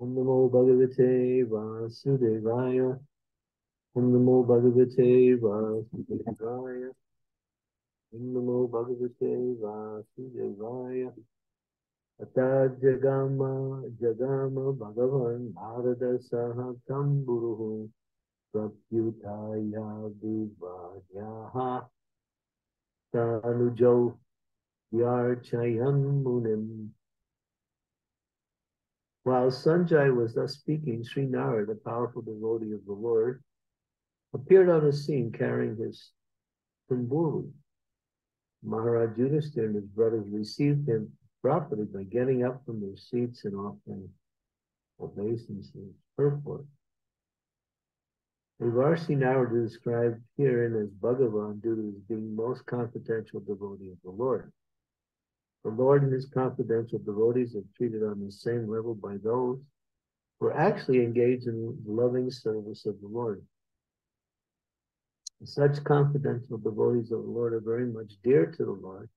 Om Namo Bhagavate Vasudevaya. Om Namo Bhagavate Vasudevaya. Om Namo Bhagavate Vasudevaya. अतः जगाम जगाम भगवान् भारतसः तम्बुरुः प्रत्युताया विवाद्याः तानुजौ यार्चयन् मुनिम् while Sanjay was thus speaking, Sri Narada, the powerful devotee of the Lord, appeared on the scene carrying his tumburu. Maharaj Yudhisthira and his brothers received him properly by getting up from their seats and offering obeisances. Purport. Devarsi Narada described herein as Bhagavan due to his being most confidential devotee of the Lord. The Lord and his confidential devotees are treated on the same level by those who are actually engaged in loving service of the Lord. Such confidential devotees of the Lord are very much dear to the Lord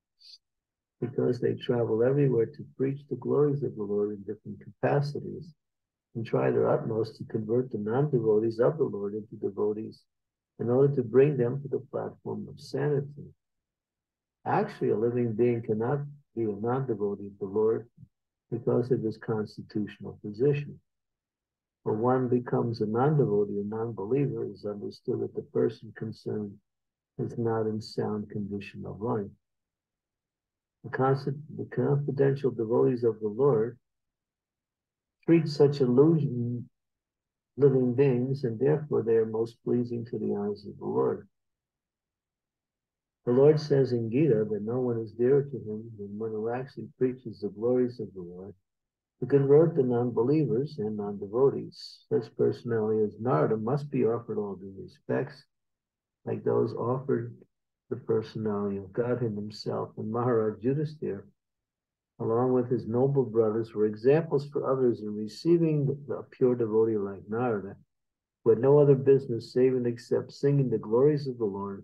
because they travel everywhere to preach the glories of the Lord in different capacities and try their utmost to convert the non-devotees of the Lord into devotees in order to bring them to the platform of sanity. Actually, a living being cannot be a non-devotee of the Lord because of his constitutional position. When one becomes a non-devotee, a non-believer, is understood that the person concerned is not in sound condition of life. The, the confidential devotees of the Lord treat such illusion living beings, and therefore they are most pleasing to the eyes of the Lord. The Lord says in Gita that no one is dearer to him than one who actually preaches the glories of the Lord to convert the non-believers and non-devotees. Such personality as Narada must be offered all due respects, like those offered the personality of God himself and Maharaj Yudhisthira, along with his noble brothers, were examples for others in receiving a pure devotee like Narada, who had no other business save and except singing the glories of the Lord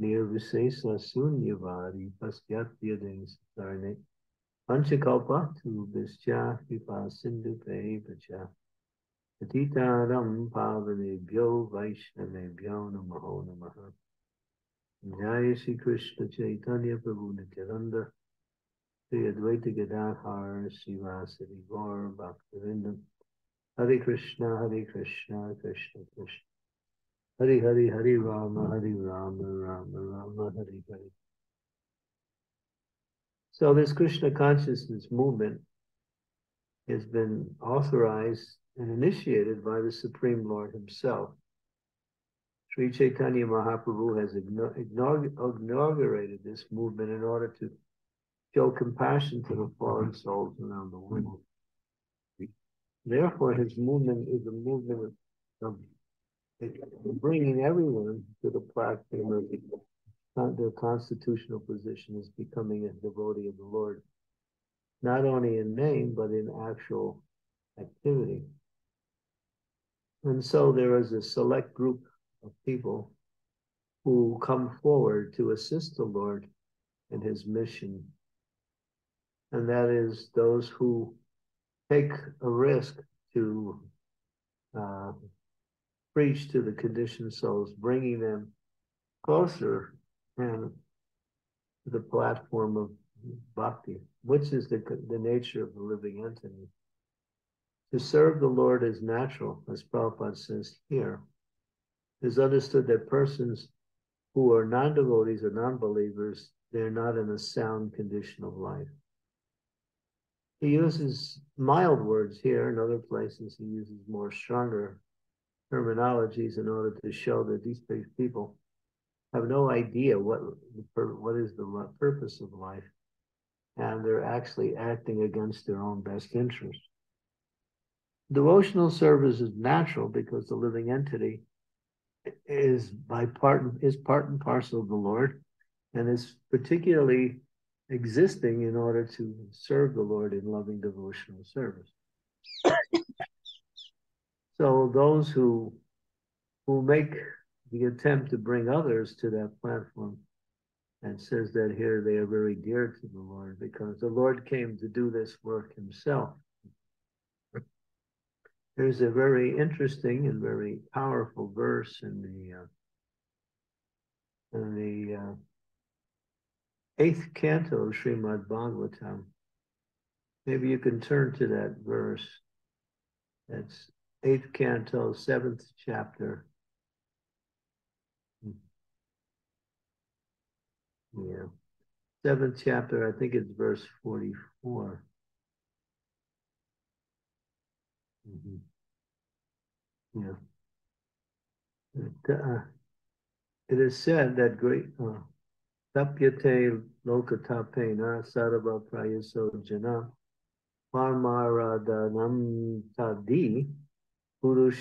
Nirvisesa Sunyavari Pasyatya Sarne Panchakalpa tu Vischa Hipa Sindhu Pevacha Patitaram Pavanebhyo Vaishnavebhyo Namaho Namaha Jaya Shri Krishna Chaitanya Prabhu Nityananda Sri Advaita Gadadhar Srivasadi Gaur Bhaktivinoda Hare Krishna Hare Krishna Krishna Krishna Hari Hari Hari Rama Hari Rama Rama Rama Hari Hari. So this Krishna consciousness movement has been authorized and initiated by the Supreme Lord himself. Sri Chaitanya Mahaprabhu has inaugurated this movement in order to show compassion to the fallen souls around the world. Therefore, his movement is a movement of bringing everyone to the platform of their constitutional position is becoming a devotee of the Lord, not only in name, but in actual activity. And so there is a select group of people who come forward to assist the Lord in his mission. And that is those who take a risk to uh, preach to the conditioned souls, bringing them closer and to the platform of bhakti, which is the, the nature of the living entity. To serve the Lord is natural, as Prabhupada says here. It is understood that persons who are non-devotees or non-believers, they're not in a sound condition of life. He uses mild words here. In other places, he uses more stronger terminologies in order to show that these people have no idea what what is the purpose of life, and they're actually acting against their own best interest. Devotional service is natural because the living entity is by part is part and parcel of the Lord and is particularly existing in order to serve the Lord in loving devotional service. So those who who make the attempt to bring others to that platform and says that here they are very dear to the Lord because the Lord came to do this work himself. There's a very interesting and very powerful verse in the uh, in the uh, eighth canto of Srimad Bhagavatam. Maybe you can turn to that verse. That's eighth canto, seventh chapter. Yeah. Seventh chapter, I think it's verse 44. Mm-hmm. Yeah. It, uh, it is said that great uh, tapyate lokatapena sarva prayaso jana parmaradanam tadi It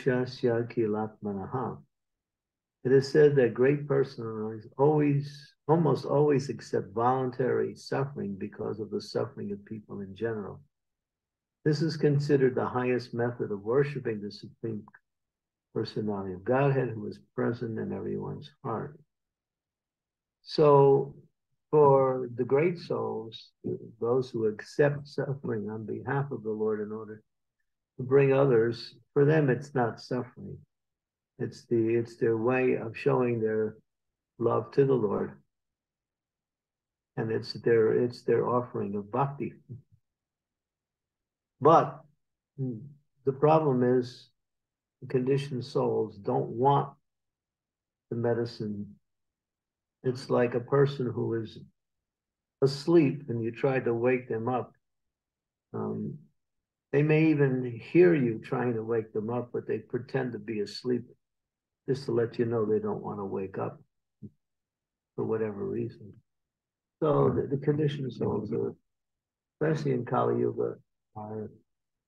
is said that great personalities always, almost always accept voluntary suffering because of the suffering of people in general. This is considered the highest method of worshiping the Supreme Personality of Godhead who is present in everyone's heart. So, for the great souls, those who accept suffering on behalf of the Lord in order bring others, for them it's not suffering. It's the it's their way of showing their love to the Lord. And it's their it's their offering of bhakti. But the problem is conditioned souls don't want the medicine. It's like a person who is asleep and you try to wake them up. Um, they may even hear you trying to wake them up, but they pretend to be asleep just to let you know they don't want to wake up for whatever reason. So the, the conditioned souls, are, especially in Kali Yuga, are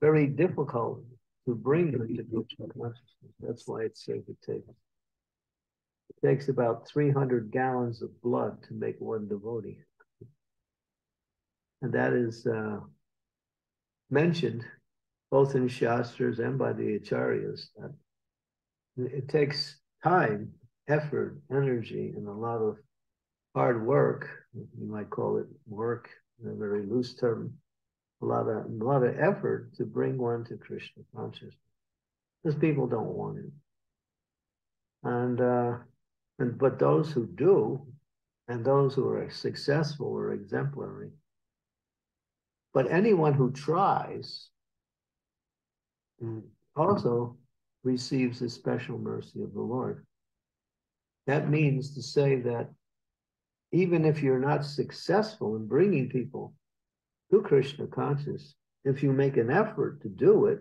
very difficult to bring into Krishna consciousness. That's why it's sacred takes. It takes about 300 gallons of blood to make one devotee. And that is uh, mentioned both in Shastras and by the Acharyas that it takes time, effort, energy, and a lot of hard work. You might call it work in a very loose term a lot of a lot of effort to bring one to Krishna consciousness because people don't want it. And uh, and but those who do, and those who are successful or exemplary. But anyone who tries also receives the special mercy of the Lord. That means to say that even if you're not successful in bringing people to Krishna consciousness, if you make an effort to do it,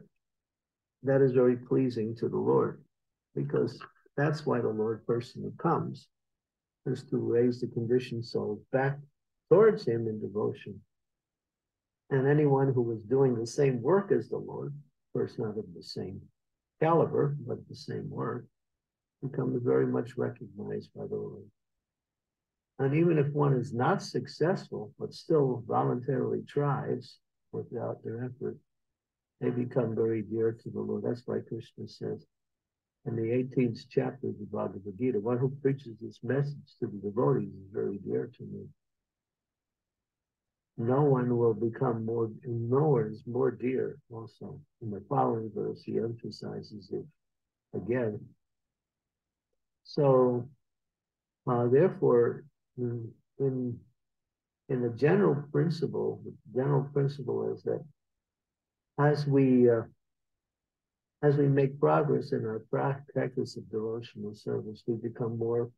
that is very pleasing to the Lord, because that's why the Lord personally comes, is to raise the conditioned soul back towards Him in devotion. And anyone who is doing the same work as the Lord, of course, not of the same caliber, but the same work, becomes very much recognized by the Lord. And even if one is not successful, but still voluntarily tries without their effort, they become very dear to the Lord. That's why Krishna says in the 18th chapter of the Bhagavad Gita, one who preaches this message to the devotees is very dear to me. No one will become more, no one is more dear also. In the following verse, he emphasizes it again. So, uh, therefore, in in the general principle, the general principle is that as we uh, as we make progress in our practice of devotional service, we become more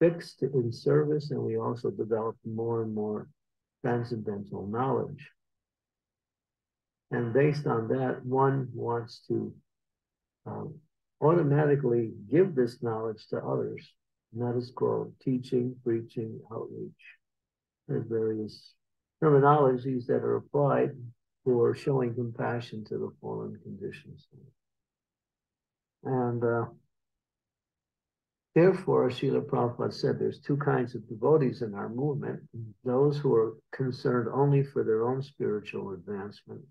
fixed in service, and we also develop more and more transcendental knowledge. And based on that, one wants to um, automatically give this knowledge to others and that is called teaching, preaching, outreach. There's various terminologies that are applied for showing compassion to the fallen conditions. And uh, therefore, Srila Prabhupada said there's two kinds of devotees in our movement those who are concerned only for their own spiritual advancement,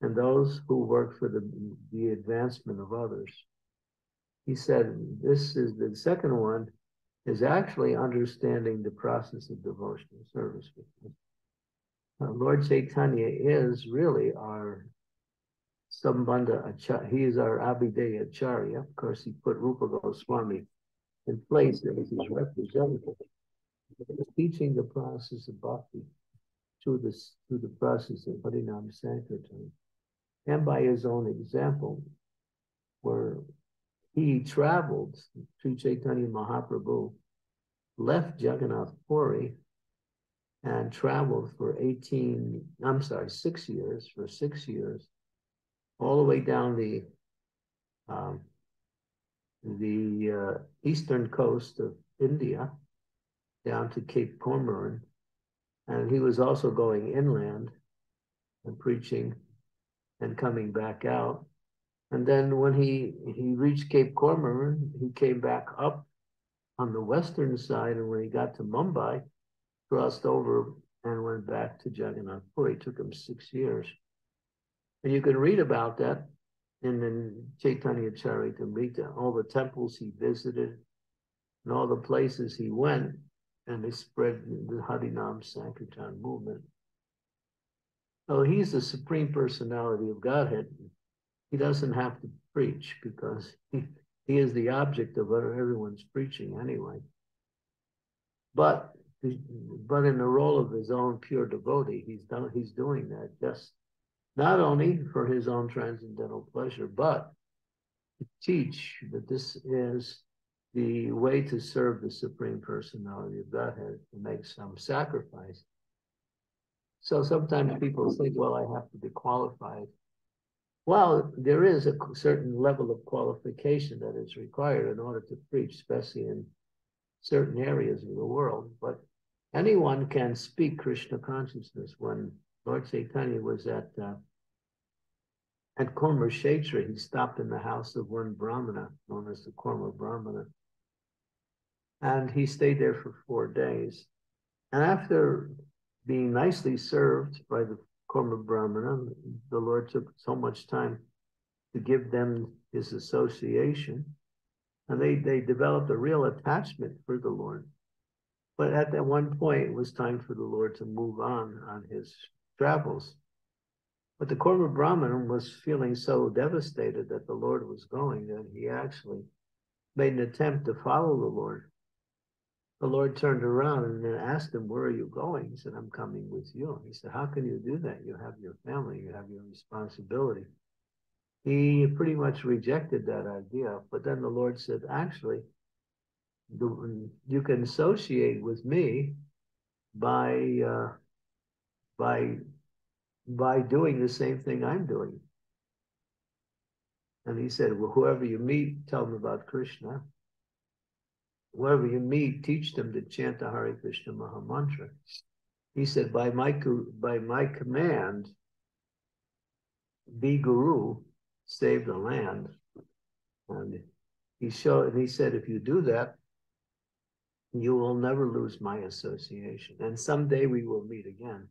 and those who work for the, the advancement of others. He said, This is the second one is actually understanding the process of devotional service. Uh, Lord Chaitanya is really our Sambandha Acharya. He is our Abhideya Acharya. Of course, he put Rupa Goswami in place as his representative. Teaching the process of bhakti through this through the process of Harinam Sankirtan. And by his own example, where he traveled, Sri Chaitanya Mahaprabhu left Jagannath Puri and traveled for 18, I'm sorry, six years, for six years, all the way down the um, the uh, eastern coast of India, down to Cape Comorin, and he was also going inland and preaching and coming back out. And then when he he reached Cape Comorin, he came back up on the western side, and when he got to Mumbai, crossed over and went back to Jagannath Puri. It took him six years. And you can read about that in the Chaitanya Charitamrita, all the temples he visited and all the places he went, and they spread the Harinam Sankirtan movement. So he's the supreme personality of Godhead. He doesn't have to preach because he, he is the object of everyone's preaching anyway. But but in the role of his own pure devotee, he's done he's doing that just not only for his own transcendental pleasure, but to teach that this is the way to serve the Supreme Personality of Godhead, to make some sacrifice. So sometimes people think, well, I have to be qualified. Well, there is a certain level of qualification that is required in order to preach, especially in certain areas of the world. But anyone can speak Krishna consciousness. When Lord Chaitanya was at uh, at Kurma Kshetra, he stopped in the house of one Brahmana, known as the Kurma Brahmana. And he stayed there for four days. And after being nicely served by the Kurma Brahmana, the Lord took so much time to give them his association. And they, they developed a real attachment for the Lord. But at that one point, it was time for the Lord to move on on his travels. But the Kurma Brahman was feeling so devastated that the Lord was going that he actually made an attempt to follow the Lord. The Lord turned around and then asked him, Where are you going? He said, I'm coming with you. He said, How can you do that? You have your family, you have your responsibility. He pretty much rejected that idea. But then the Lord said, Actually, you can associate with me by uh, by by doing the same thing I'm doing. And he said, Well, whoever you meet, tell them about Krishna. Whoever you meet, teach them to chant the Hare Krishna Maha Mantra. He said, By my by my command, be guru, save the land. And he showed and he said, if you do that, you will never lose my association. And someday we will meet again.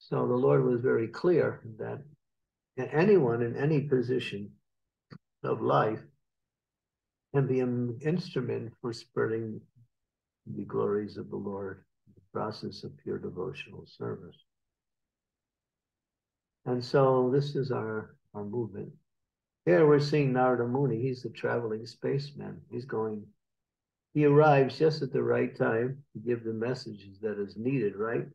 So the Lord was very clear that anyone in any position of life can be an instrument for spreading the glories of the Lord, the process of pure devotional service. And so this is our, our movement. Here we're seeing Narada Muni. He's the traveling spaceman. He's going, he arrives just at the right time to give the messages that is needed, right?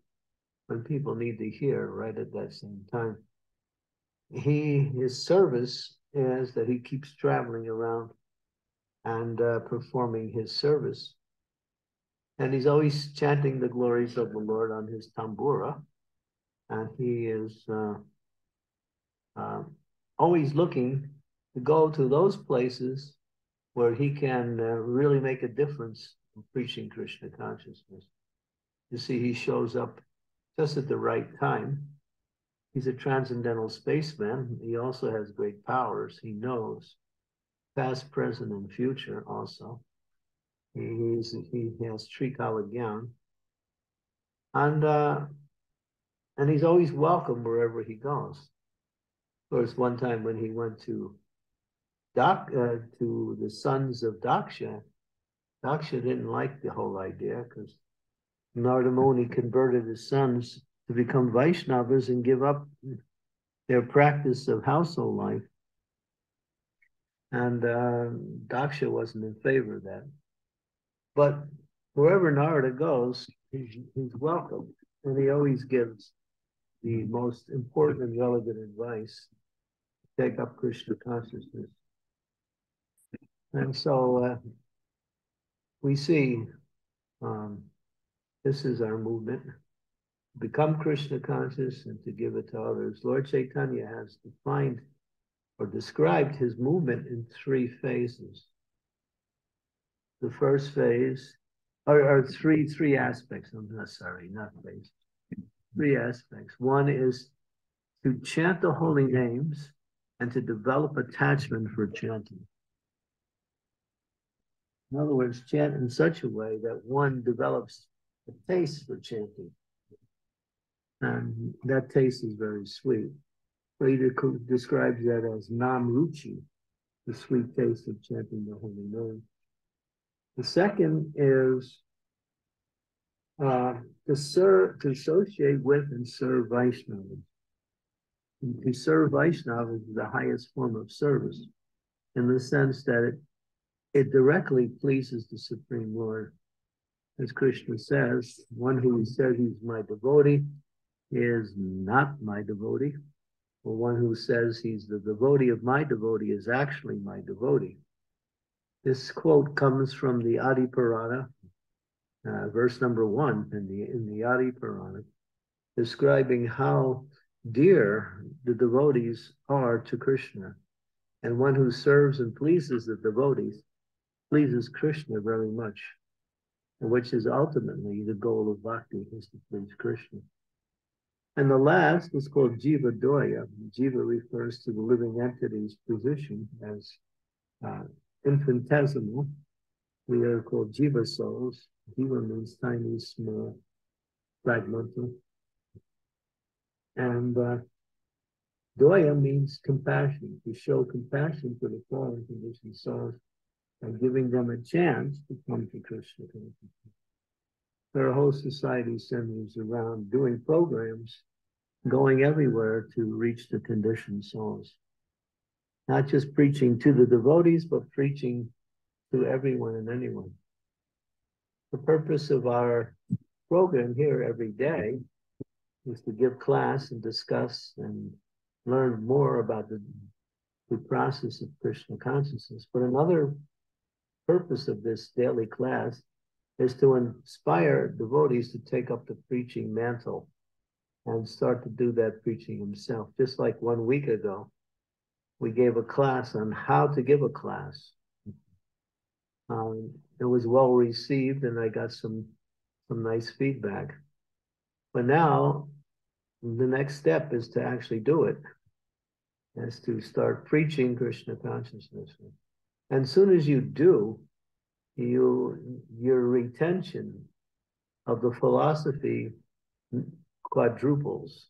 When people need to hear right at that same time. He his service is that he keeps traveling around and uh, performing his service. And he's always chanting the glories of the Lord on his tambura. And he is uh, uh, always looking to go to those places where he can uh, really make a difference in preaching Krishna consciousness. You see, he shows up just at the right time. he's a transcendental spaceman. He also has great powers. He knows past, present, and future also. He, he's, he has Trikala Gyan. And, uh, and he's always welcome wherever he goes. Of course, one time when he went to Doc, uh, to the sons of Daksha, Daksha didn't like the whole idea because Narada Muni converted his sons to become Vaishnavas and give up their practice of household life. And uh, Daksha wasn't in favor of that. But wherever Narada goes, he's, he's welcome. And he always gives the most important and relevant advice to take up Krishna consciousness. And so uh, we see um, this is our movement become Krishna conscious and to give it to others. Lord Chaitanya has defined or described his movement in three phases. The first phase, or three three aspects. I'm not sorry, not phase. Three aspects. One is to chant the holy names and to develop attachment for chanting. In other words, chant in such a way that one develops a taste for chanting. And that taste is very sweet. Later describes that as namruchi, the sweet taste of chanting the holy name. The second is uh, to serve, to associate with and serve Vaishnavas. To serve Vaishnavas is the highest form of service in the sense that it, it directly pleases the Supreme Lord. As Krishna says, one who says he's my devotee is not my devotee. Or one who says he's the devotee of my devotee is actually my devotee. This quote comes from the Adi Purana, uh, verse number one in the in the Adi Purana, describing how dear the devotees are to Krishna. And one who serves and pleases the devotees pleases Krishna very much, which is ultimately the goal of bhakti, is to please Krishna. And the last is called Jiva Doya. Jiva refers to the living entity's position as uh, infinitesimal. We are called Jiva souls. Jiva means tiny, small, fragmental. And uh, Doya means compassion, to show compassion for the fallen conditioned souls and giving them a chance to come to Krishna consciousness. There are whole society centers around doing programs, going everywhere to reach the conditioned souls. Not just preaching to the devotees, but preaching to everyone and anyone. The purpose of our program here every day is to give class and discuss and learn more about the, the process of Krishna consciousness. But another purpose of this daily class is to inspire devotees to take up the preaching mantle and start to do that preaching himself. Just like one week ago, we gave a class on how to give a class. Um, it was well received, and I got some some nice feedback. But now, the next step is to actually do it, is to start preaching Krishna consciousness. And soon as you do, you your retention of the philosophy quadruples.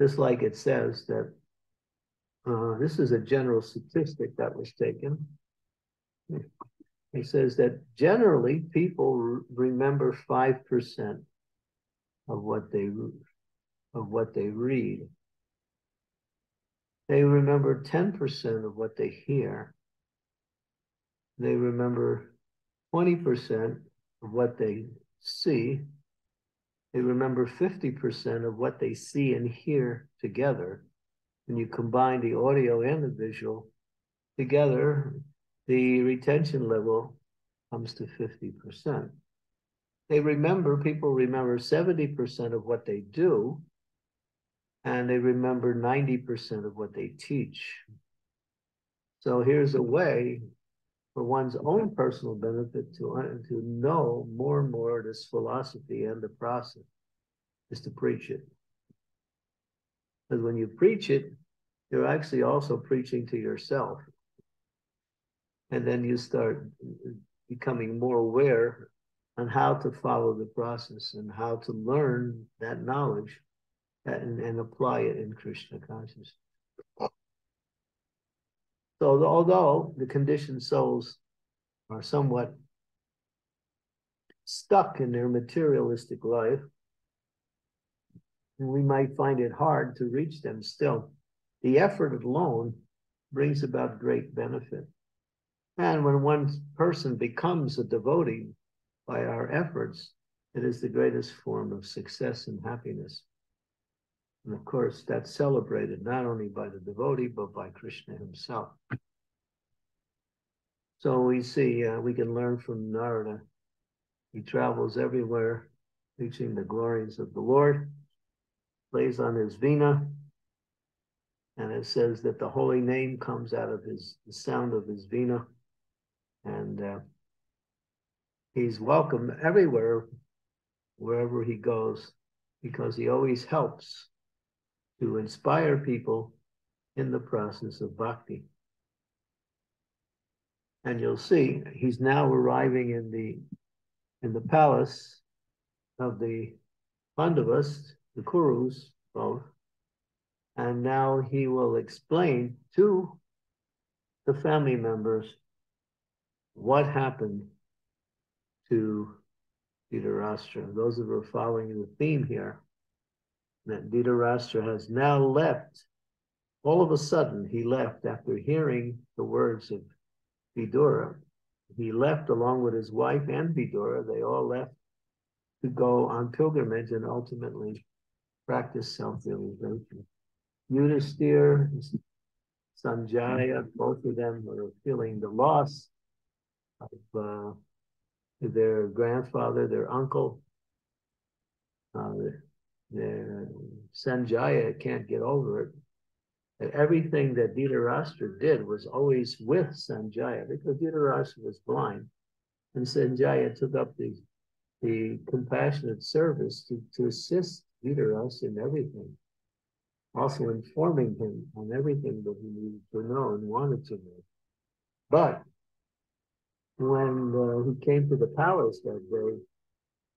Just like it says that uh, this is a general statistic that was taken. It says that generally people remember 5% of what they of what they read. They remember 10% of what they hear they remember 20% of what they see. They remember 50% of what they see and hear together. When you combine the audio and the visual together, the retention level comes to 50%. They remember, people remember 70% of what they do, and they remember 90% of what they teach. So here's a way for one's own personal benefit to, to know more and more this philosophy and the process is to preach it. Because when you preach it, you're actually also preaching to yourself. And then you start becoming more aware on how to follow the process and how to learn that knowledge and, and apply it in Krishna consciousness. So although the conditioned souls are somewhat stuck in their materialistic life, and we might find it hard to reach them still. The effort alone brings about great benefit. And when one person becomes a devotee by our efforts, it is the greatest form of success and happiness. And of course, that's celebrated not only by the devotee, but by Krishna himself. So we see, uh, we can learn from Narada. He travels everywhere, preaching the glories of the Lord, plays on his vina, and it says that the holy name comes out of his the sound of his vina, and uh, he's welcome everywhere, wherever he goes, because he always helps to inspire people in the process of bhakti. And you'll see he's now arriving in the in the palace of the Pandavas, the Kurus, both. And now he will explain to the family members what happened to Dhritarashtra. Those who are following the theme here, that Dhritarashtra has now left. All of a sudden, he left after hearing the words of Vidura. He left along with his wife and Vidura. They all left to go on pilgrimage and ultimately practice self-realization. Yudhisthira, Sanjaya, both of them were feeling the loss of uh, their grandfather, their uncle. Uh, their, Sanjaya can't get over it that everything that Dhritarashtra did was always with Sanjaya because Dhritarashtra was blind. And Sanjaya took up the, the compassionate service to, to assist Dhritarashtra in everything, also informing him on everything that he needed to know and wanted to know. But when uh, he came to the palace that day,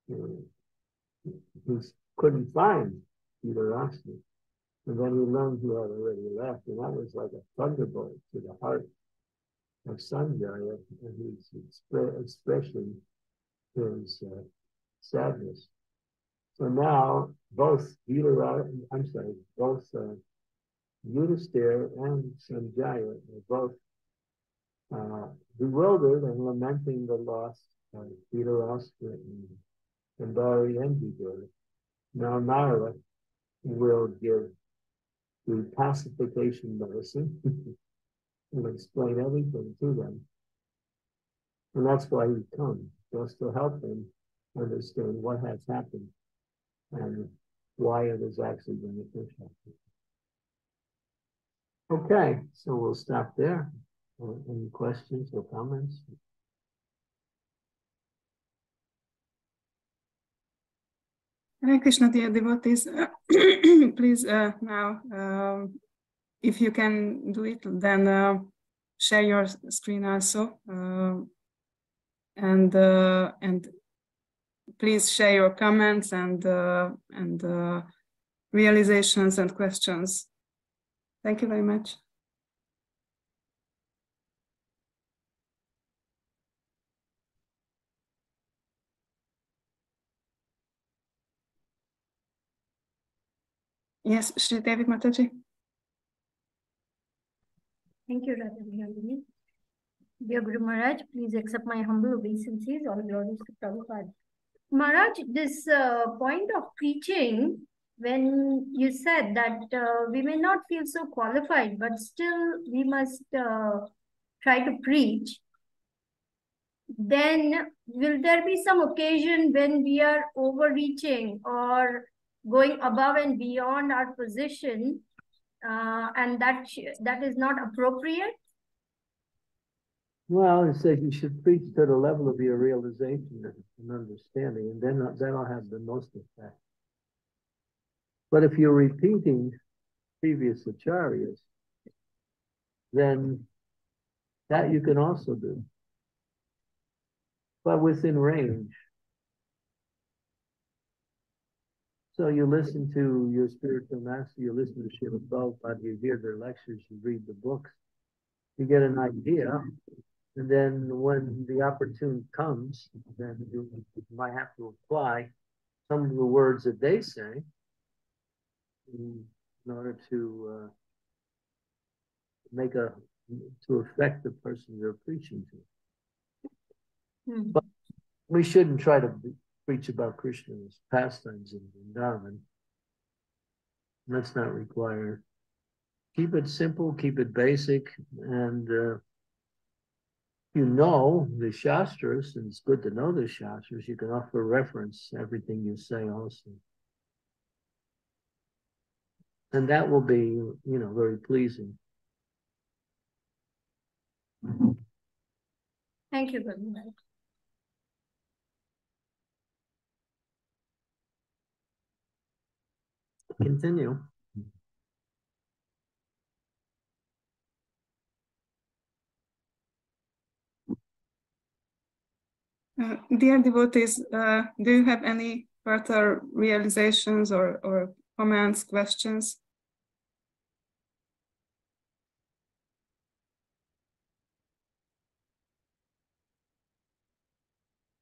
you know, couldn't find Dhritarashtra. And then he learned he had already left, and that was like a thunderbolt to the heart of Sanjaya and his expre- expression, his uh, sadness. So now both Yudhira, I'm sorry, both uh, Yudhisthira and Sanjaya are both uh, bewildered and lamenting the loss of Dhritarashtra and Gandhari and Vidura. Now Narada will give the pacification medicine and explain everything to them. And that's why he comes, just to help them understand what has happened and why it is actually beneficial. Okay, so we'll stop there. Any questions or comments? Hare Krishna, dear devotees, please uh, now, um, if you can do it, then uh, share your screen also, uh, and uh, and please share your comments and uh, and uh, realizations and questions. Thank you very much. Yes, Sri Devi Mataji. Thank you, Radha Dear Guru Maharaj, please accept my humble obeisances. All glories to Prabhupada. Maharaj, this uh, point of preaching, when you said that uh, we may not feel so qualified, but still we must uh, try to preach, then will there be some occasion when we are overreaching or going above and beyond our position uh, and that that is not appropriate well it says you should preach to the level of your realization and understanding and then that'll have the most effect but if you're repeating previous acharyas, then that you can also do. But within range. So you listen to your spiritual master, you listen to Srila Prabhupada, you hear their lectures, you read the books, you get an idea. And then when the opportune comes, then you might have to apply some of the words that they say in, in order to uh, make a to affect the person you're preaching to. Hmm. But we shouldn't try to preach about Krishna's pastimes in Vrindavan. That's not required. Keep it simple, keep it basic, and uh, you know the Shastras, and it's good to know the Shastras, you can offer reference everything you say also. And that will be, you know, very pleasing. Thank you, Guru Maharaj. Continue. Uh, dear devotees, uh, do you have any further realizations or, or comments, questions?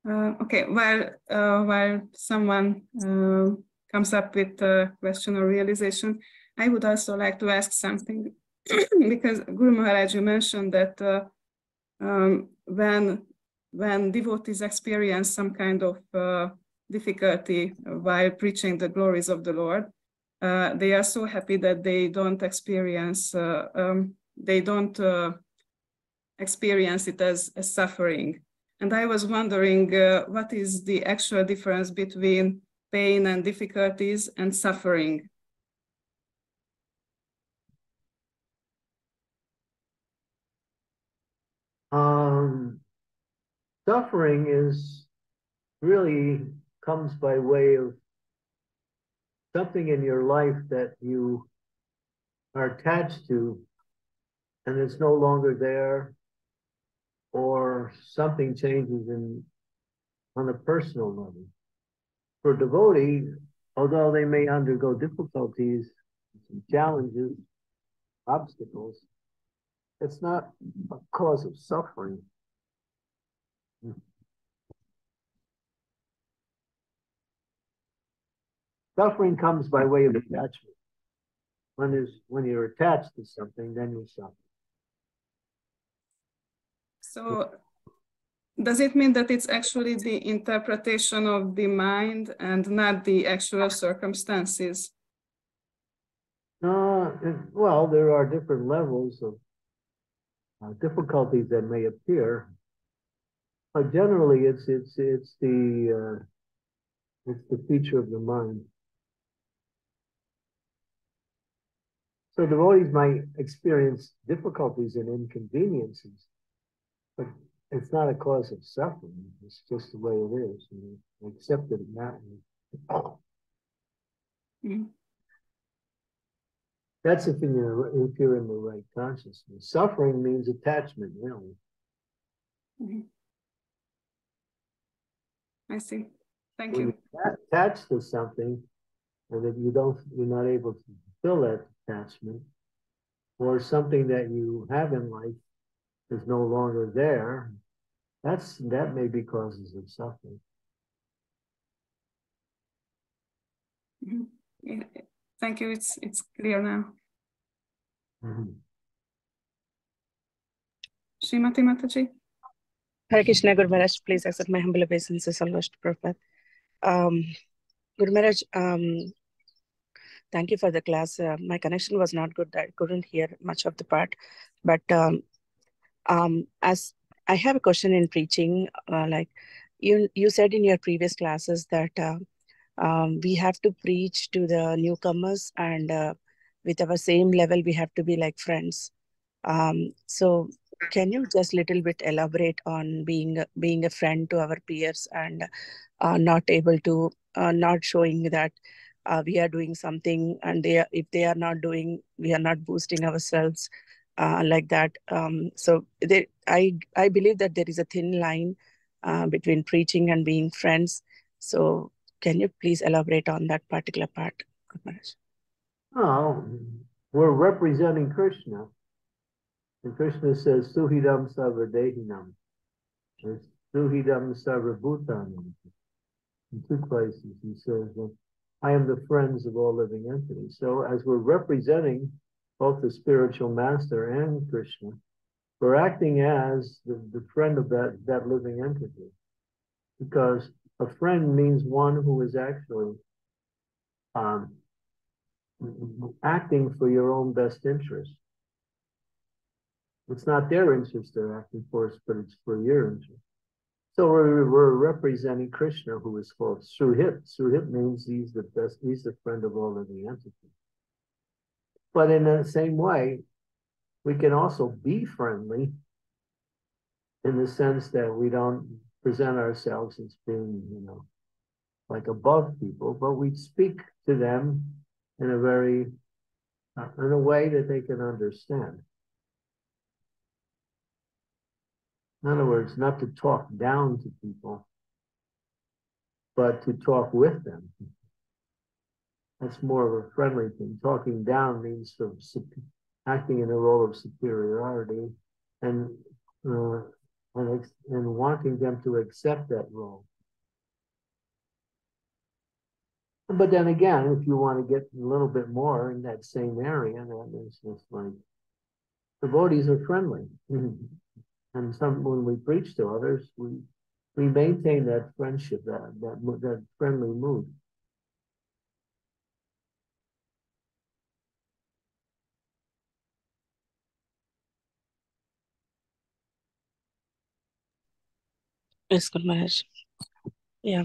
Uh, okay, while, uh, while someone uh, comes up with a question or realization, I would also like to ask something because Guru Maharaj, you mentioned that uh, um, when when devotees experience some kind of uh, difficulty while preaching the glories of the Lord, uh, they are so happy that they don't experience uh, um, they don't uh, experience it as, as suffering. And I was wondering uh, what is the actual difference between pain and difficulties and suffering? Um, suffering is really comes by way of something in your life that you are attached to and it's no longer there or something changes in on a personal level for a devotee although they may undergo difficulties challenges obstacles it's not a cause of suffering Suffering comes by way of attachment. When is when you're attached to something, then you suffer. So does it mean that it's actually the interpretation of the mind and not the actual circumstances? Uh, well, there are different levels of uh, difficulties that may appear, but generally, it's it's it's the uh, it's the feature of the mind. So devotees might experience difficulties and inconveniences, but it's not a cause of suffering. It's just the way it is. And accept it. Mm. That's if you're if you're in the right consciousness. Suffering means attachment, really. Mhm. I see. Thank When you. attached to something, and that you don't, you're not able to fulfill that attachment, or something that you have in life is no longer there. That's that may be causes of suffering. Mhm. Yeah, Thank you. It's it's clear now. Mhm. Srimati Mataji. Hare Krishna, Guru Maharaj, please accept my humble obeisances on Lord Prabhupada. Um, Guru Maharaj, um, thank you for the class. Uh, my connection was not good. I couldn't hear much of the part. But um, um, as I have a question in preaching, uh, like you, you said in your previous classes that uh, um, we have to preach to the newcomers and uh, with our same level, we have to be like friends. Um, so can you just little bit elaborate on being being a friend to our peers and uh, not able to uh, not showing that uh, we are doing something and they are, if they are not doing we are not boosting ourselves uh, like that um, so they, i i believe that there is a thin line uh, between preaching and being friends so can you please elaborate on that particular part Maharaj? Oh, we're representing Krishna. And Krishna says, Suhidam Sarvadehinam. It's Suhidam Sarvabhutanam. In two places, he says, well, I am the friends of all living entities. So as we're representing both the spiritual master and Krishna, we're acting as the, the friend of that, that living entity. Because a friend means one who is actually um, acting for your own best interest. It's not their interest they're acting for, but it's for your interest. So we're, we're representing Krishna, who is called Suhit. Suhit means he's the best, he's the friend of all living entities. But in the same way, we can also be friendly in the sense that we don't present ourselves as being, you know, like above people, but we speak to them in a very, uh, in a way that they can understand. In other words, not to talk down to people, but to talk with them. That's more of a friendly thing. Talking down means sort of acting in a role of superiority and uh, and, and wanting them to accept that role. But then again, if you want to get a little bit more in that same area, that is just like devotees are friendly. And some when we preach to others, we we maintain that friendship, that that that friendly mood. Yes, Guru Maharaj. Yeah.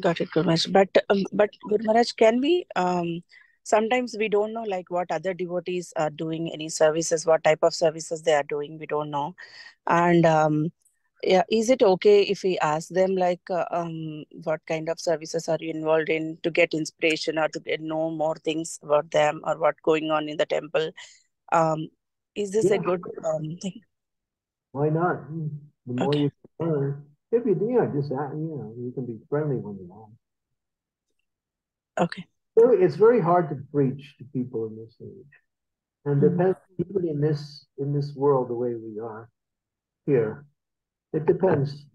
Got it, Guru Maharaj. But um, but Guru Maharaj, can we um sometimes we don't know like what other devotees are doing any services, what type of services they are doing, we don't know. And um yeah, is it okay if we ask them like uh, um what kind of services are you involved in to get inspiration or to get know more things about them or what going on in the temple? Um is this Yeah. a good um thing? Why not? The more Okay. you learn, if you you know, just act, you know, you can be friendly when you want. Okay. Very- It's very hard to preach to people in this age. And Mhm. depends even in this in this world the way we are here. It depends.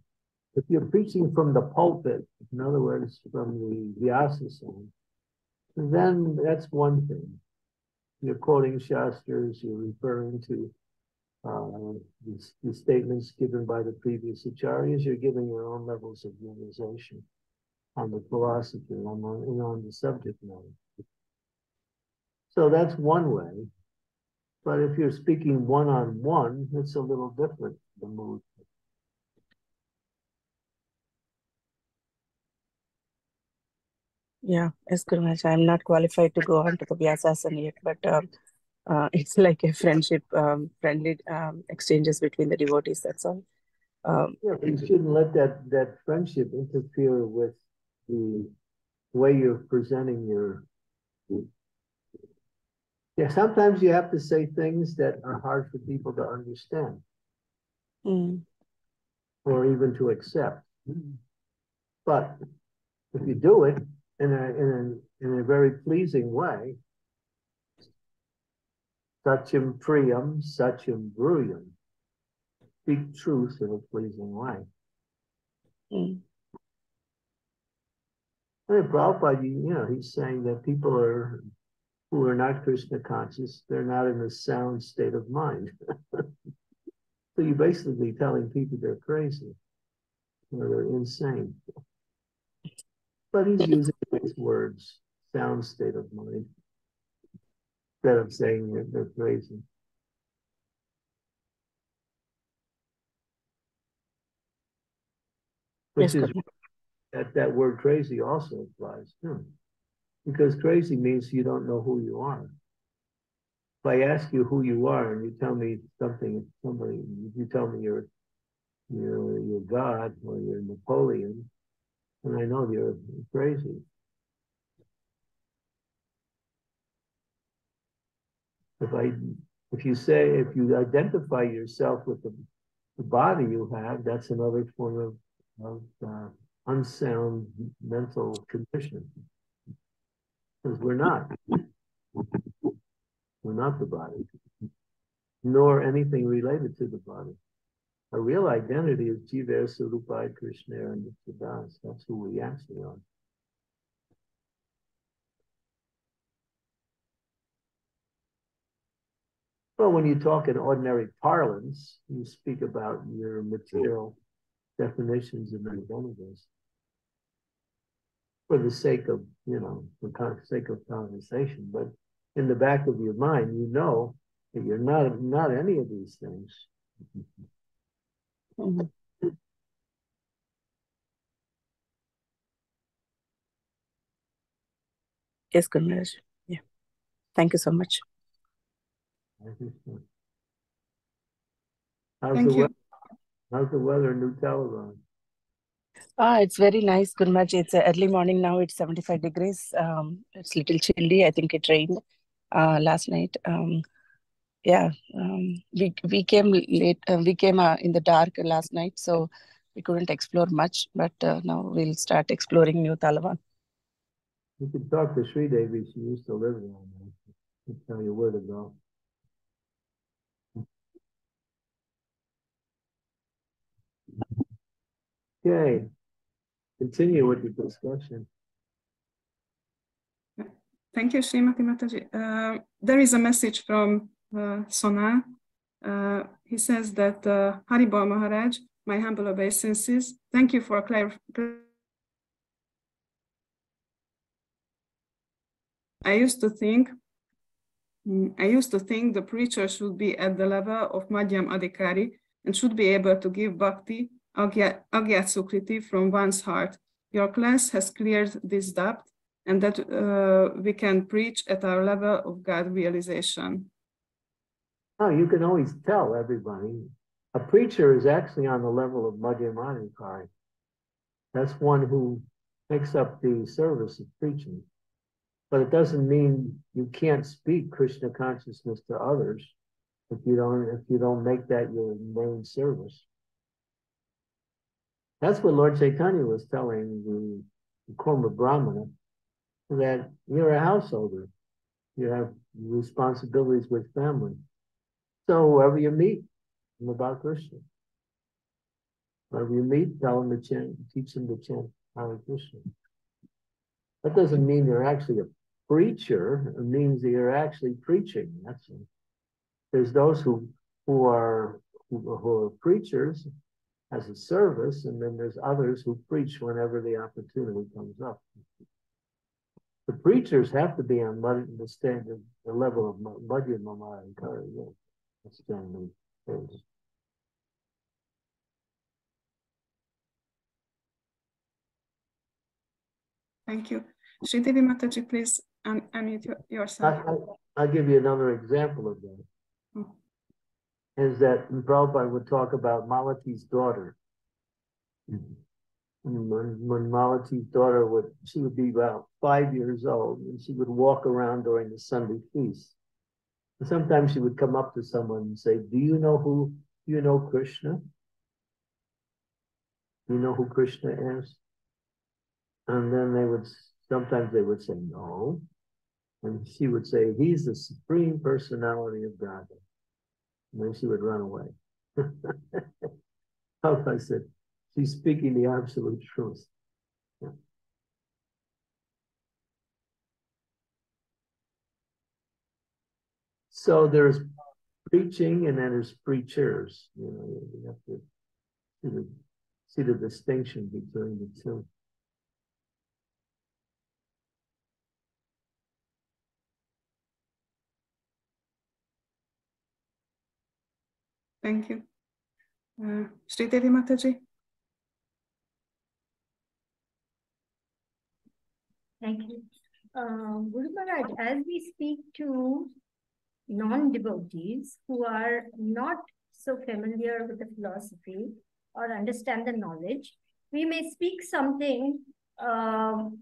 If you're preaching from the pulpit, in other words, from the Vyasasana, then that's one thing. You're quoting Shastras, you're referring to uh, these, statements given by the previous acharyas, you're giving your own levels of realization on the philosophy and on, and on the subject matter. So that's one way. But if you're speaking one on one, it's a little different, the mood. Yeah, Guru Maharaj, I'm not qualified to go on to the Vyasasana yet, but um, uh, it's like a friendship, um, friendly um, exchanges between the devotees. That's all. Um, Yeah, you shouldn't let that, that friendship interfere with the way you're presenting your. Yeah, sometimes you have to say things that are hard for people to understand mm, or even to accept. But if you do it in a, in a, in a very pleasing way, Satyam Priyam, Satyam Bruyam, speak truth in a pleasing way. mm, And Prabhupada, you you know, he's saying that people are who are not Krishna conscious, they're not in a sound state of mind. so you're basically telling people they're crazy or they're insane. But he's using these words, sound state of mind, instead of saying that they're crazy. yes, Which is that that word crazy also applies too. Because crazy means you don't know who you are. If I ask you who you are and you tell me something, somebody, you tell me you're you're you're God or you're Napoleon, and I know you're crazy. If I, if you say, if you identify yourself with the, the body you have, that's another form of, of uh, unsound mental condition. Because we're not. We're not the body, nor anything related to the body. Our real identity is Jiva Sarupai Krishna and Das. That's who we actually are. Well, when you talk in ordinary parlance, you speak about your material definitions of identities for the sake of, you know, for the sake of conversation. But in the back of your mind, you know that you're not not any of these things. Mm-hmm. Yes, Guru Maharaj. Yeah. Thank you so much. How's Thank the you. weather? How's the weather in New Talavan? Ah, it's very nice, Guru Maharaj. It's early morning now. It's 75 degrees. Um, it's little chilly. I think it rained uh, last night. Um, yeah, um, we we came late. Uh, we came uh, in the dark last night, so we couldn't explore much. But uh, now we'll start exploring New Talavan. You could talk to Sri Devi. She used to live there. She'll tell you where to go. Okay. Continue with the discussion. Thank you, Srimati Mataji. Uh, there is a message from uh, Sonal. Uh, he says that uh, Haribol Maharaj, my humble obeisances, thank you for clarification. I used to think, mm, I used to think the preacher should be at the level of Madhyam Adhikari and should be able to give bhakti, agyat sukriti from one's heart. Your class has cleared this doubt and that uh, we can preach at our level of God realization. Oh, you can always tell everybody. A preacher is actually on the level of Madhyamadikari. That's one who takes up the service of preaching. But it doesn't mean you can't speak Krishna consciousness to others if you don't if you don't make that your main service. That's what Lord Chaitanya was telling the, Kurma Brahmana, that you're a householder. You have responsibilities with family. So whoever you meet, I'm about Krishna. Whoever you meet, tell them to chant, teach them to chant Hare Krishna. That doesn't mean you're actually a preacher. It means that you're actually preaching. That's it. There's those who who are who, who are preachers as a service, and then there's others who preach whenever the opportunity comes up. The preachers have to be on the standard, the level of Madhyama Adhikari. Yeah. That's generally the case. Thank you. Sridevi Mataji, please un unmute your- I, yourself. I, I'll give you another example of that. Is that Prabhupada would talk about Malati's daughter. When, when Malati's daughter would, she would be about five years old and she would walk around during the Sunday feast. And sometimes she would come up to someone and say, do you know who, do you know Krishna? You know who Krishna is? And then they would, sometimes they would say, no. And she would say, he's the supreme personality of God. And then she would run away. I said, she's speaking the absolute truth. So there's preaching and then there's preachers. You know, you have to see the, see the distinction between the two. Thank you. Uh, Sridevi Mataji. Thank you. Uh, Guru Maharaj, as we speak to non-devotees who are not so familiar with the philosophy or understand the knowledge, we may speak something um,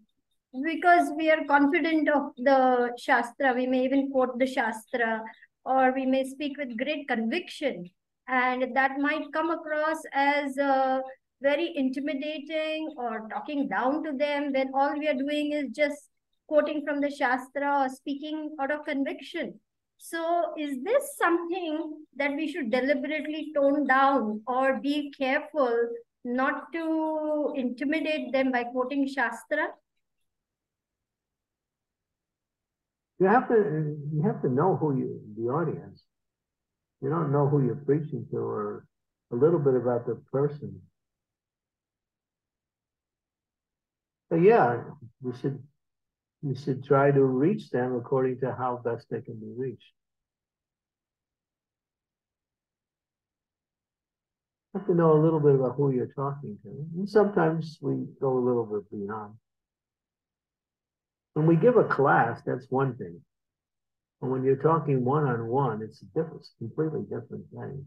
because we are confident of the Shastra. We may even quote the Shastra or we may speak with great conviction. And that might come across as uh, very intimidating or talking down to them when all we are doing is just quoting from the Shastra or speaking out of conviction. So, is this something that we should deliberately tone down or be careful not to intimidate them by quoting Shastra? You have to you have to know who you the audience. You don't know who you're preaching to or a little bit about the person. But yeah, we should you should try to reach them according to how best they can be reached. Have to know a little bit about who you're talking to. And sometimes we go a little bit beyond. When we give a class, that's one thing. But when you're talking one-on-one, it's a different, completely different thing.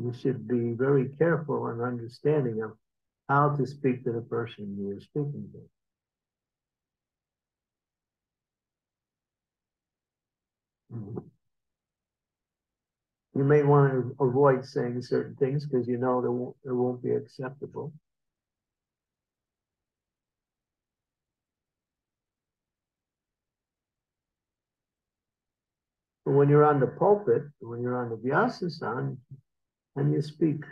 You should be very careful and understanding of how to speak to the person you're speaking to. You may want to avoid saying certain things because you know they won't, they won't be acceptable. When you're on the pulpit, when you're on the Vyasasan, and you speak,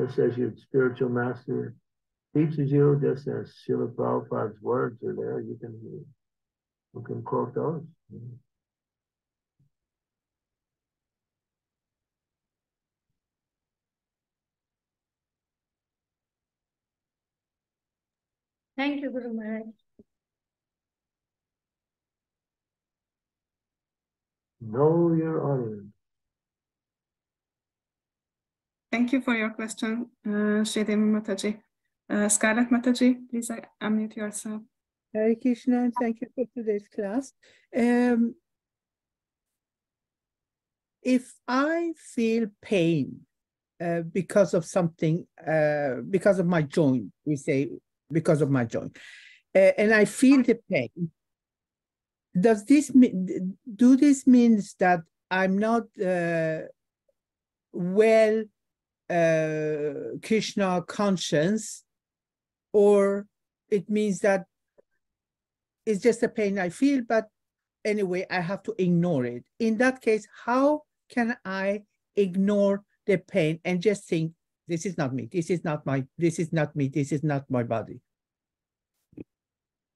just as your spiritual master teaches you, just as Srila Prabhupada's words are there, you can you can quote those. Thank you, Guru Maharaj. Know your audience. Thank you for your question, uh, Shridevi Mataji. Uh, Scarlett Mataji, please uh, unmute yourself. Hare Krishna, thank you for today's class. Um, if I feel pain uh, because of something, uh, because of my joint, we say because of my joint, uh, and I feel the pain, does this mean, do this means that I'm not uh, well uh, Krishna conscience, or it means that it's just a pain I feel, but anyway, I have to ignore it. In that case, how can I ignore the pain and just think, this is not me, this is not my, this is not me, this is not my body?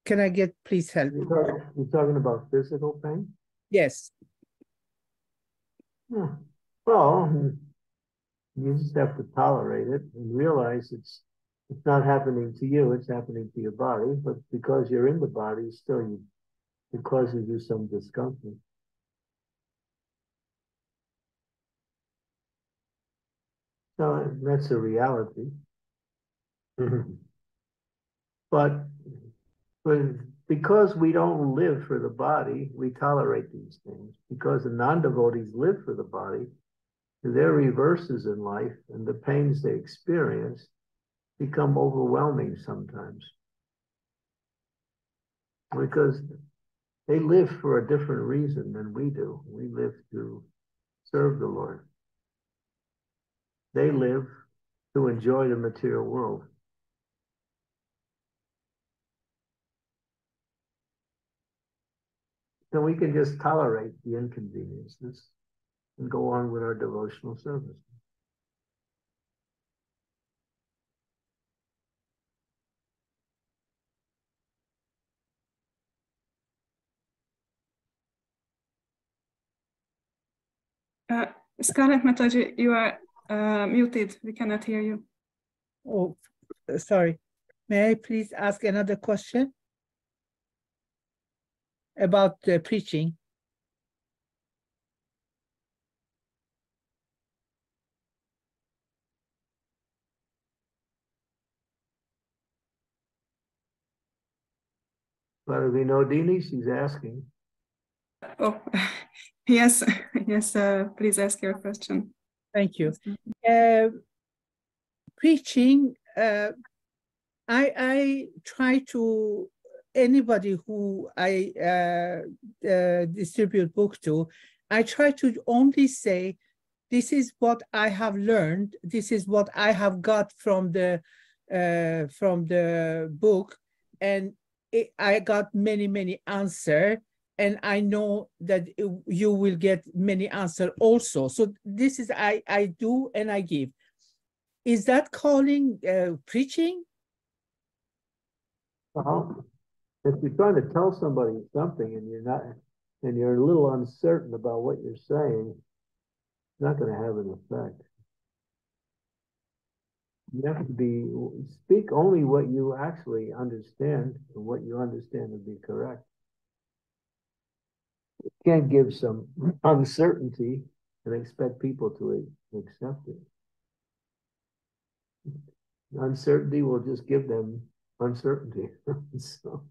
Can I get, please help? You're talking, you're talking about physical pain? Yes, Yeah. Well, you just have to tolerate it and realize it's it's not happening to you, it's happening to your body, but because you're in the body, still you it causes you some discomfort. So that's a reality. Mm-hmm. But but because we don't live for the body, we tolerate these things. Because the non-devotees live for the body, their reverses in life and the pains they experience become overwhelming sometimes. Because they live for a different reason than we do. We live to serve the Lord. They live to enjoy the material world. So we can just tolerate the inconveniences and go on with our devotional service. Uh, Scarlett Mataji, you are uh, muted. We cannot hear you. oh, sorry. May I please ask another question? About uh, preaching? But Vinodini, she's asking. Oh, yes, yes, uh, please ask your question. Thank you. Uh, preaching, uh, I I try to anybody who I uh, uh, distribute book to, I try to only say, this is what I have learned. This is what I have got from the uh, from the book, and it, I got many many answer, and I know that you- you will get many answer also. So this is I I do and I give. Is that calling uh, preaching? Well, if you're trying to tell somebody something and you're not, and you're a little uncertain about what you're saying, it's not gonna have an effect. You have to be, speak only what you actually understand, and what you understand to be correct. You Can't give some uncertainty and expect people to accept it. Uncertainty will just give them uncertainty. So,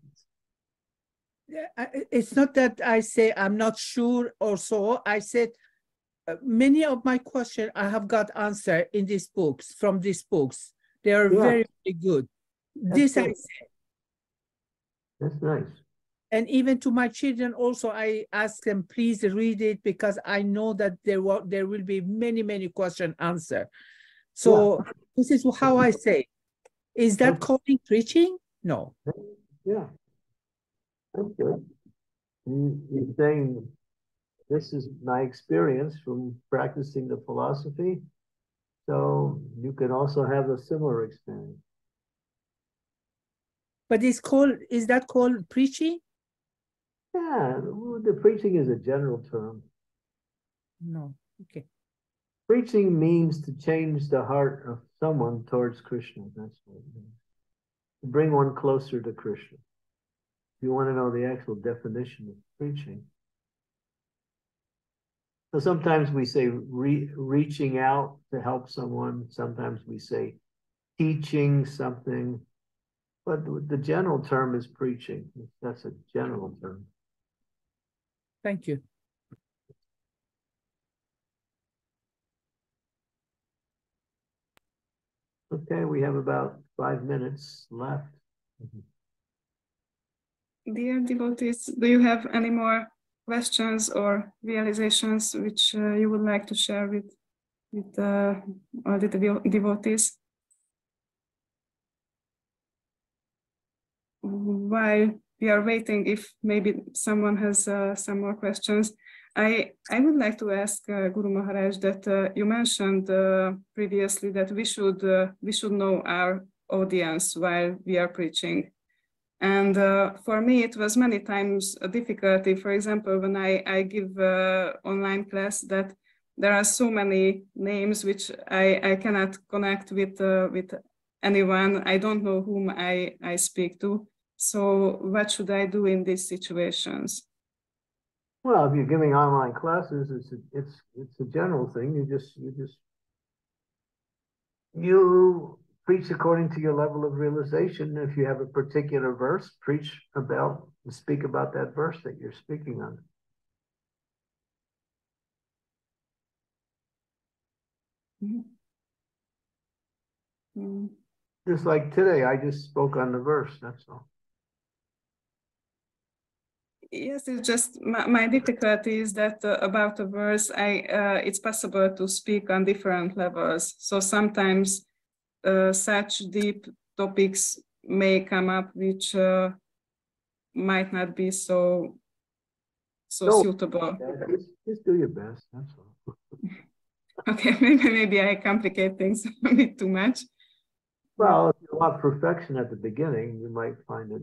it's not that I say I'm not sure or so. I said uh, many of my questions I have got answer in these books from these books. They are Yeah. very, very good. This I good. say, That's nice. and even to my children also I ask them please read it because I know that there will there will be many many question answer. So this is how I say. Is that calling preaching? No. Yeah. That's good. Saying, this is my experience from practicing the philosophy. So you can also have a similar experience. But it's called is that called preaching? Yeah, the preaching is a general term. No. Okay. Preaching means to change the heart of someone towards Krishna. That's what it means. To bring one closer to Krishna. If you want to know the actual definition of preaching. So sometimes we say re- reaching out to help someone. Sometimes we say teaching something. But the general term is preaching. That's a general term. Thank you. Okay, we have about five minutes left. Mm-hmm. Dear devotees, do you have any more questions or realizations which uh, you would like to share with with uh, all the devo- devotees? While we are waiting, if maybe someone has uh, some more questions, I I would like to ask uh, Guru Maharaj that uh, you mentioned uh, previously that we should uh, we should know our audience while we are preaching. And uh, for me, it was many times a difficulty. For example, when I, I give uh, online class, that there are so many names which I, I cannot connect with uh, with anyone. I don't know whom I, I speak to. So what should I do in these situations? Well, if you're giving online classes, it's a, it's it's a general thing. You just you just you preach according to your level of realization. If you have a particular verse, preach about and speak about that verse that you're speaking on. Mm. Just like today, I just spoke on the verse. That's all. Yes, it's just my, my difficulty is that uh, about a verse, I uh, it's possible to speak on different levels. So sometimes such deep topics may come up which uh, might not be so so No. suitable. Just, just do your best. That's all. Okay, maybe maybe I complicate things a bit too much. Well, if you want perfection at the beginning, you might find it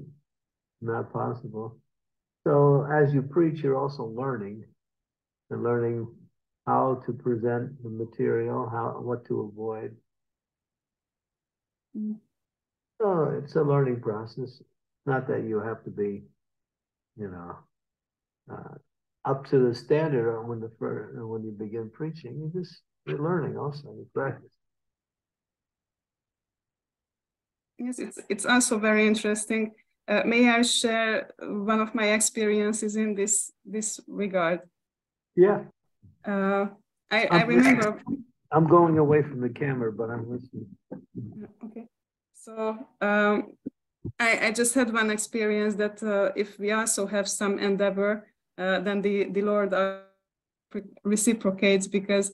not possible. So as you preach, you're also learning and learning how to present the material, how what to avoid. So it's a learning process. Not that you have to be, you know, uh, up to the standard when the first, when you begin preaching. You just you're learning also. You practice. Yes, it's it's also very interesting. Uh, may I share one of my experiences in this this regard? Yeah, Uh, I, I remember I'm going away from the camera, but I'm listening. Okay, so um, I, I just had one experience that uh, if we also have some endeavor, uh, then the, the Lord uh, reciprocates because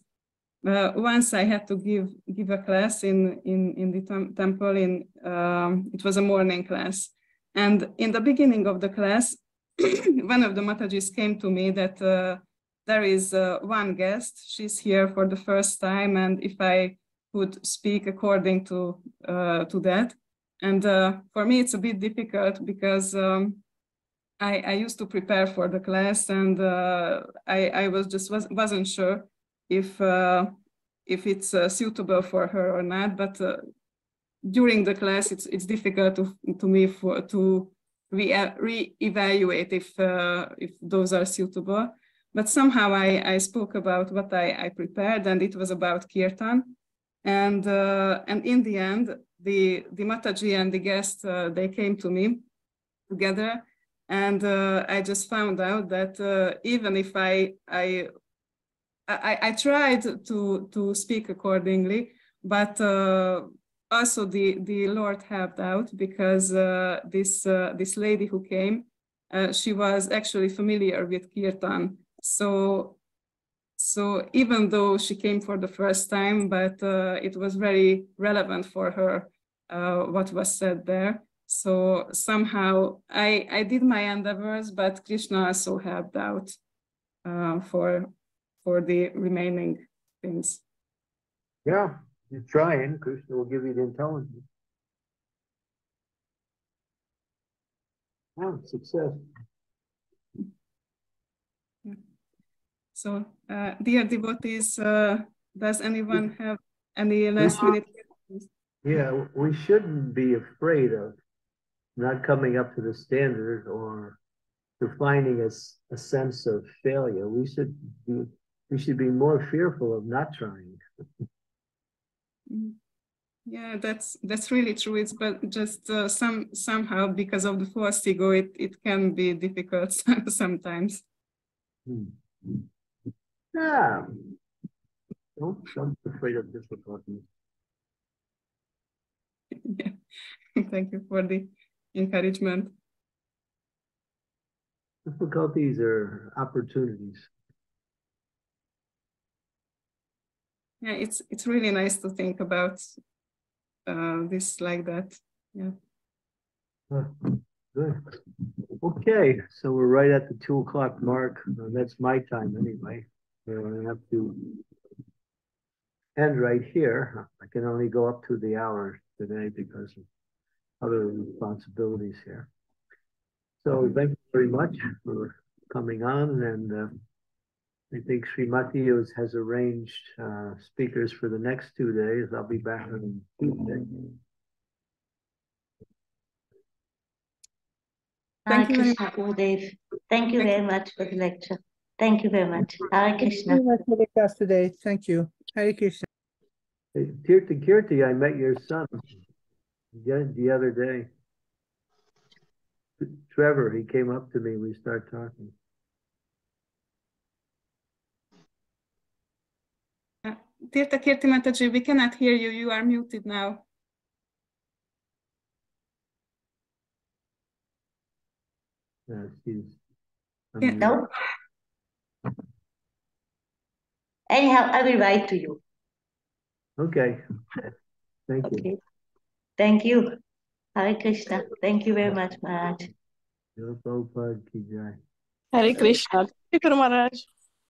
uh, once I had to give give a class in in in the tem temple. In um, it was a morning class, and in the beginning of the class, one of the Matajis came to me that uh, there is uh, one guest. She's here for the first time, and if I could speak according to uh, to that. And uh, for me, it's a bit difficult because um, I, I used to prepare for the class, and uh, I I was just was, wasn't sure if uh, if it's uh, suitable for her or not. But during the class, it's it's difficult to to me for to re reevaluate if if those are suitable. But somehow I, I spoke about what I, I prepared, and it was about kirtan. And uh, and in the end, the the Mataji and the guest uh, they came to me together, and uh, I just found out that uh, even if I I I, I tried to to speak accordingly, but uh, also the the Lord helped out because uh, this this lady who came, she was actually familiar with kirtan, so so even though she came for the first time, but uh, it was very relevant for her uh, what was said there. So somehow I, I did my endeavors, but Krishna also helped out uh, for, for the remaining things. Yeah, you're trying. Krishna will give you the intelligence. Oh, success. So, uh, dear devotees, uh, does anyone have any last minute questions? Yeah, we shouldn't be afraid of not coming up to the standard or to finding a, a sense of failure. We should be we should be more fearful of not trying. Mm. yeah, that's that's really true. It's but just uh, some somehow because of the false ego, it it can be difficult sometimes. Hmm. Yeah. Don't, be afraid of difficulties. Yeah. Thank you for the encouragement. Difficulties are opportunities. Yeah, it's it's really nice to think about uh, this like that. Yeah. Good. Okay, so we're right at the two o'clock mark. Uh, that's my time anyway. So I have to end right here. I can only go up to the hour today because of other responsibilities here. So thank you very much for coming on and uh, I think Srimati has arranged uh, speakers for the next two days. I'll be back on Tuesday. Thank you, Krishna Gurudev. Thank you very much for the lecture. Thank you very much. Hare Krishna. Thank you for the class today. Thank you. Hare Krishna. Hey, Kirti Kirti, I met your son the other day. Trevor, he came up to me. We started talking. Uh, Tirtha Kirti Mataji, we cannot hear you. You are muted now. Yeah, she's. Yeah. No? Anyhow, I will write to you. Okay. Thank you. Okay. Thank you. Hare Krishna. Thank you very much, Maharaj. Prabhupada ki jai. Hare Krishna. Thank you, Maharaj.